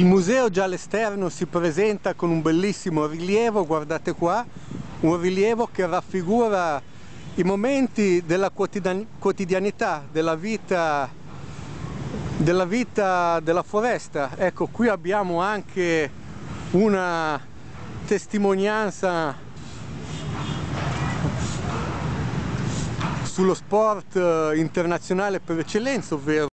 Il museo già all'esterno si presenta con un bellissimo rilievo, guardate qua, un rilievo che raffigura i momenti della quotidianità, della vita, della vita della foresta. Ecco, qui abbiamo anche una testimonianza sullo sport eh, internazionale per eccellenza, ovvero